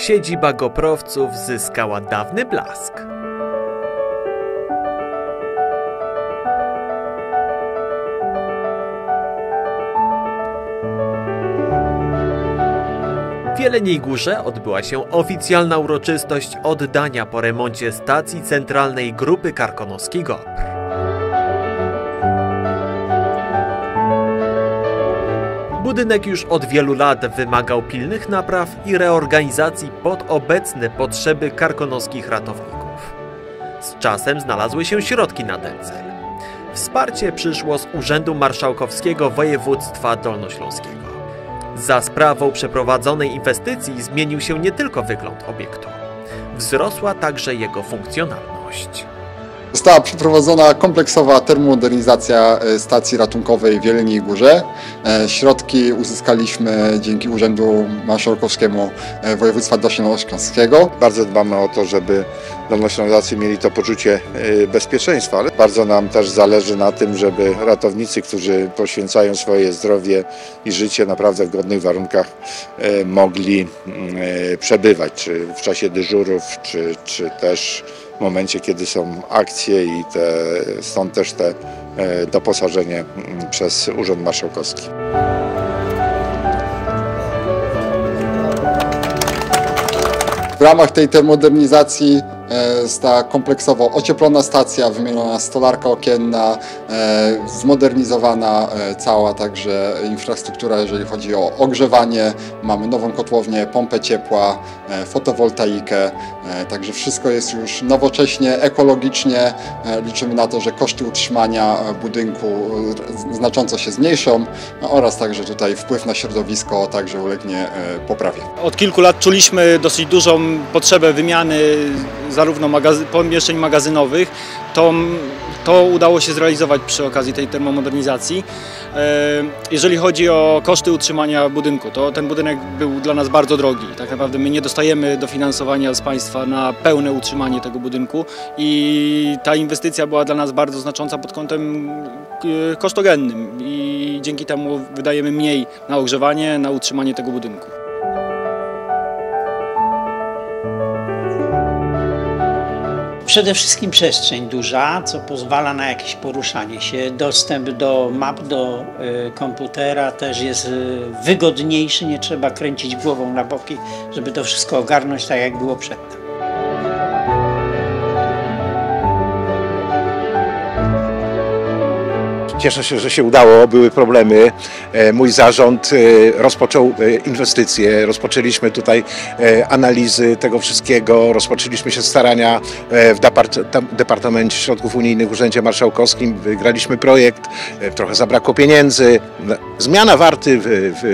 Siedziba Goprowców zyskała dawny blask. W Jeleniej Górze odbyła się oficjalna uroczystość oddania po remoncie stacji centralnej Grupy Karkonoskiej GOPR. Budynek już od wielu lat wymagał pilnych napraw i reorganizacji pod obecne potrzeby karkonoskich ratowników. Z czasem znalazły się środki na ten cel. Wsparcie przyszło z Urzędu Marszałkowskiego Województwa Dolnośląskiego. Za sprawą przeprowadzonej inwestycji zmienił się nie tylko wygląd obiektu. Wzrosła także jego funkcjonalność. Została przeprowadzona kompleksowa termomodernizacja e, stacji ratunkowej w Jeleniej Górze. E, Środki uzyskaliśmy dzięki Urzędu Marszałkowskiemu e, Województwa Dolnośląskiego. Bardzo dbamy o to, żeby dolnoślązacy mieli to poczucie bezpieczeństwa, ale bardzo nam też zależy na tym, żeby ratownicy, którzy poświęcają swoje zdrowie i życie naprawdę w godnych warunkach mogli y, przebywać, czy w czasie dyżurów, czy, czy też w momencie, kiedy są akcje i te, stąd też te doposażenie mm, przez Urząd Marszałkowski. W ramach tej termomodernizacji e, została kompleksowo ocieplona stacja, wymieniona stolarka okienna, e, zmodernizowana e, cała także infrastruktura, jeżeli chodzi o ogrzewanie. Mamy nową kotłownię, pompę ciepła, fotowoltaikę, także wszystko jest już nowocześnie, ekologicznie. Liczymy na to, że koszty utrzymania budynku znacząco się zmniejszą oraz także tutaj wpływ na środowisko także ulegnie poprawie. Od kilku lat czuliśmy dosyć dużą potrzebę wymiany zarówno magazy pomieszczeń magazynowych, to, to udało się zrealizować przy okazji tej termomodernizacji. E, jeżeli chodzi o koszty utrzymania budynku, to ten budynek był dla nas bardzo drogi. Tak naprawdę my nie dostajemy dofinansowania z państwa na pełne utrzymanie tego budynku i ta inwestycja była dla nas bardzo znacząca pod kątem e, kosztogennym i dzięki temu wydajemy mniej na ogrzewanie, na utrzymanie tego budynku. Przede wszystkim przestrzeń duża, co pozwala na jakieś poruszanie się. Dostęp do map, do y, komputera też jest y, wygodniejszy, nie trzeba kręcić głową na boki, żeby to wszystko ogarnąć tak jak było przedtem. Cieszę się, że się udało, były problemy. E, mój zarząd e, rozpoczął e, inwestycje, rozpoczęliśmy tutaj analizy tego wszystkiego, rozpoczęliśmy się starania w Departamencie Środków Unijnych w Urzędzie Marszałkowskim, wygraliśmy projekt, trochę zabrakło pieniędzy. Zmiana warty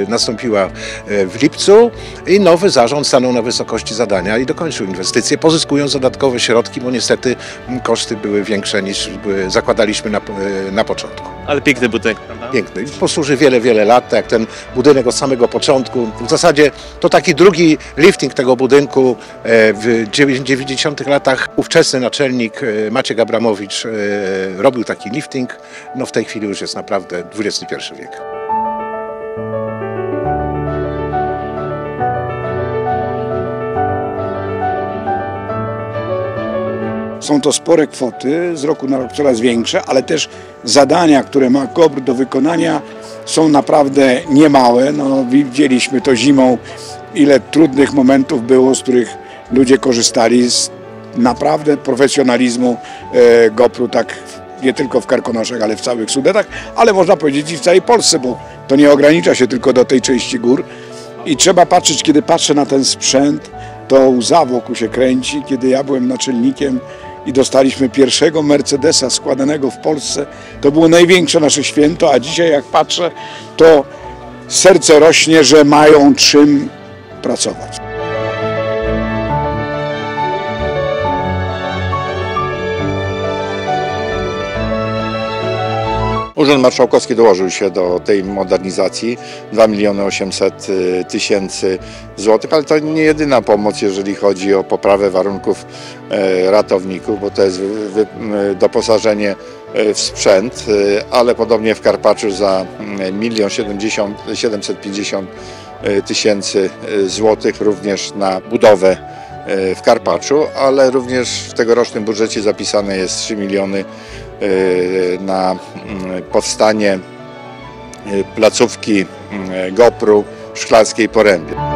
nastąpiła w lipcu i nowy zarząd stanął na wysokości zadania i dokończył inwestycje, pozyskując dodatkowe środki, bo niestety koszty były większe niż zakładaliśmy na, na początku. Ale piękny budynek, prawda? Piękny. Posłuży wiele, wiele lat, tak jak ten budynek od samego początku. W zasadzie to taki drugi lifting tego budynku e, w 90 latach. Ówczesny naczelnik e, Maciek Abramowicz e, robił taki lifting. No w tej chwili już jest naprawdę XXI wiek. Są to spore kwoty, z roku na rok coraz większe, ale też zadania, które ma KOBR do wykonania są naprawdę niemałe. No, widzieliśmy to zimą, ile trudnych momentów było, z których ludzie korzystali z naprawdę profesjonalizmu e, GoPru, tak nie tylko w Karkonoszach, ale w całych Sudetach, ale można powiedzieć i w całej Polsce, bo to nie ogranicza się tylko do tej części gór. I trzeba patrzeć, kiedy patrzę na ten sprzęt, to łza wokół się kręci. Kiedy ja byłem naczelnikiem i dostaliśmy pierwszego Mercedesa składanego w Polsce. To było największe nasze święto, a dzisiaj jak patrzę, to serce rośnie, że mają czym pracować. Urząd Marszałkowski dołożył się do tej modernizacji 2 miliony 800 y, tysięcy złotych, ale to nie jedyna pomoc, jeżeli chodzi o poprawę warunków e, ratowników, bo to jest doposażenie e, w sprzęt, ale podobnie w Karpaczu za 1 750 e, tysięcy złotych również na budowę w Karpaczu, ale również w tegorocznym budżecie zapisane jest 3 miliony na mm, powstanie e, placówki GoPru w Szklarskiej Porębie.